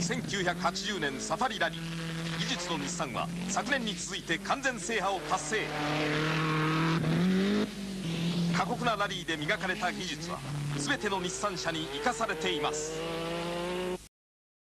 1980年サファリラリー。技術の日産は昨年に続いて完全制覇を達成。過酷なラリーで磨かれた技術は全ての日産車に生かされています。